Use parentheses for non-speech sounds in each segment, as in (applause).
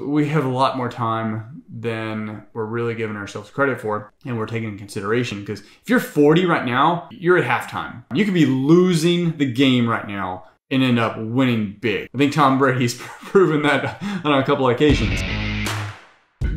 We have a lot more time than we're really giving ourselves credit for and we're taking in consideration because if you're 40 right now, you're at halftime. You could be losing the game right now and end up winning big. I think Tom Brady's (laughs) proven that on a couple occasions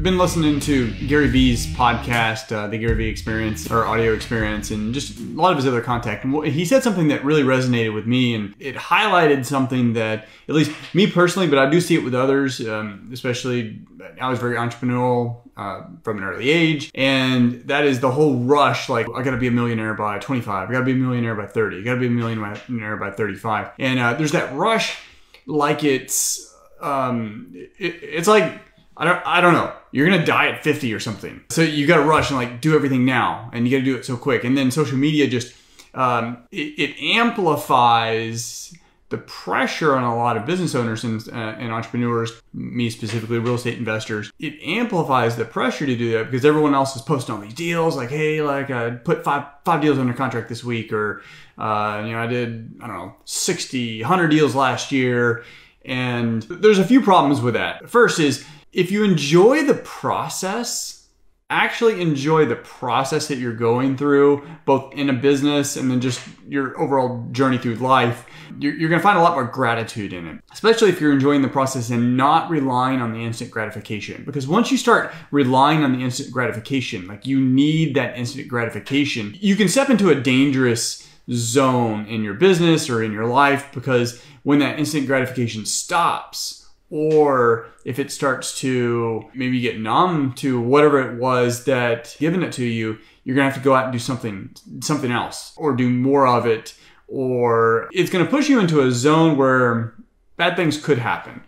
been listening to Gary Vee's podcast, uh, the Gary Vee Experience or Audio Experience, and just a lot of his other content. And he said something that really resonated with me, and it highlighted something that, at least me personally, but I do see it with others, um, especially I was very entrepreneurial uh, from an early age, and that is the whole rush. Like, I got to be a millionaire by 25, I got to be a millionaire by 30, I got to be a millionaire by 35, and uh, there's that rush, like it's um, it, it's like I don't I don't know. You're gonna die at 50 or something. So you gotta rush and like do everything now, and you gotta do it so quick. And then social media just um, it, it, amplifies the pressure on a lot of business owners and, uh, and entrepreneurs, me specifically, real estate investors. It amplifies the pressure to do that because everyone else is posting all these deals, like, hey, like I put five five deals under contract this week, or uh, you know, I did I don't know 60, 100 deals last year. And there's a few problems with that. First is if you enjoy the process, actually enjoy the process that you're going through, both in a business and then just your overall journey through life, you're, you're going to find a lot more gratitude in it, especially if you're enjoying the process and not relying on the instant gratification. Because once you start relying on the instant gratification, like you need that instant gratification, you can step into a dangerous zone in your business or in your life because when that instant gratification stops, or if it starts to maybe get numb to whatever it was that given it to you, you're gonna have to go out and do something something else or do more of it, or it's gonna push you into a zone where bad things could happen.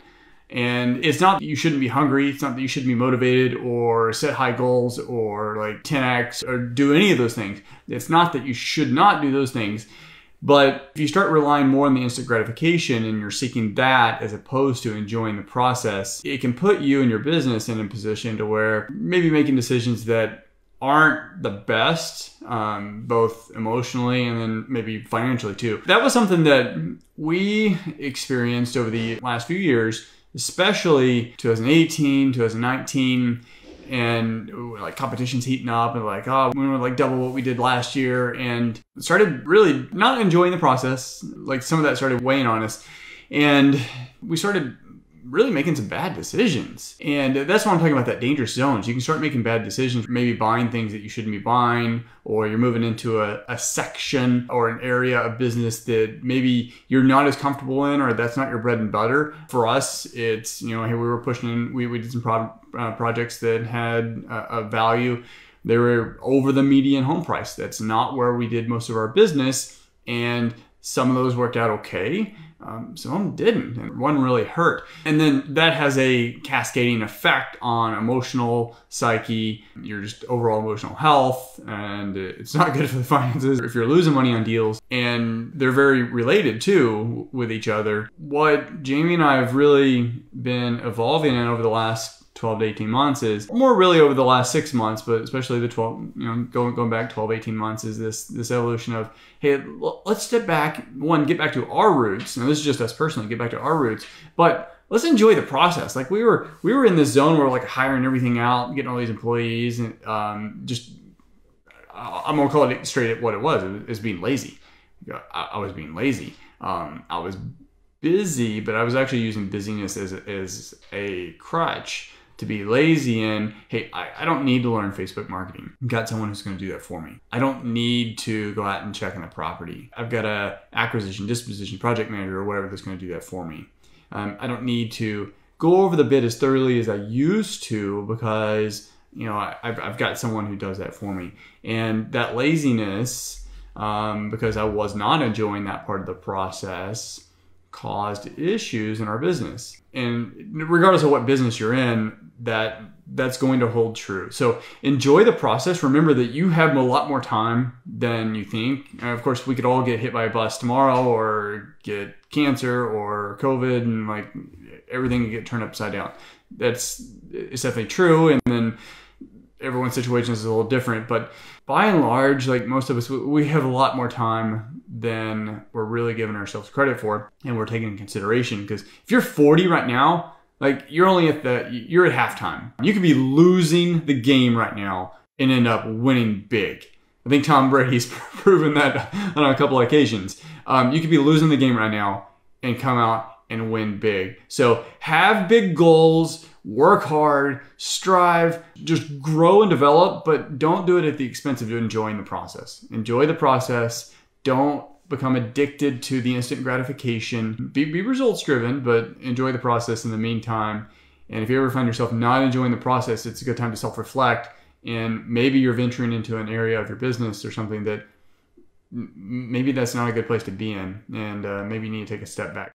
And it's not that you shouldn't be hungry, it's not that you shouldn't be motivated or set high goals or like 10x or do any of those things. It's not that you should not do those things. But if you start relying more on the instant gratification and you're seeking that as opposed to enjoying the process, it can put you and your business in a position to where maybe making decisions that aren't the best, um, both emotionally and then maybe financially too. That was something that we experienced over the last few years, especially 2018, 2019 and like competitions heating up and like oh we want to like double what we did last year and started really not enjoying the process like some of that started weighing on us. And we started really making some bad decisions. And that's why I'm talking about that dangerous zones. You can start making bad decisions, maybe buying things that you shouldn't be buying, or you're moving into a, a section or an area of business that maybe you're not as comfortable in, or that's not your bread and butter. For us, it's, you know, hey, we were pushing in, we, we did some pro- uh, projects that had a, a value. They were over the median home price. That's not where we did most of our business. And some of those worked out okay. Um, some didn't, and one really hurt. And then that has a cascading effect on emotional psyche, your just overall emotional health, and it's not good for the (laughs) finances if you're losing money on deals. And they're very related too with each other. What Jamie and I have really been evolving in over the last 12 to 18 months is more really over the last six months, but especially the 12, you know, going, going back 12, 18 months is this, this evolution of, hey, let's step back, one, get back to our roots. Now this is just us personally, get back to our roots, but let's enjoy the process. Like we were, we were in this zone where like hiring everything out, getting all these employees and um, just, I'm gonna call it straight at what it was. It was being lazy. I, I was being lazy. Um, I was busy, but I was actually using busyness as, as a crutch to be lazy and hey I, I don't need to learn facebook marketing. I've got someone who's going to do that for me. I don't need to go out and check on the property. I've got a acquisition disposition project manager or whatever that's going to do that for me. Um, i don't need to go over the bid as thoroughly as i used to because you know I, have I've got someone who does that for me. And that laziness um, because i was not enjoying that part of the process caused issues in our business. And regardless of what business you're in, that that's going to hold true. So enjoy the process. Remember that you have a lot more time than you think. And of course, we could all get hit by a bus tomorrow or get cancer or COVID and like everything could get turned upside down. That's it's definitely true. And then everyone's situation is a little different, but by and large, like most of us, we have a lot more time than we're really giving ourselves credit for and we're taking in consideration. Because if you're 40 right now, Like you're only at the you're at halftime. You could be losing the game right now and end up winning big. I think Tom Brady's (laughs) proven that on a couple of occasions. Um, you could be losing the game right now and come out and win big. So have big goals, work hard, strive, just grow and develop, but don't do it at the expense of enjoying the process. Enjoy the process. Don't become addicted to the instant gratification. Be, be results driven, but enjoy the process in the meantime. And if you ever find yourself not enjoying the process, it's a good time to self reflect. And maybe you're venturing into an area of your business or something that maybe that's not a good place to be in. And uh, maybe you need to take a step back.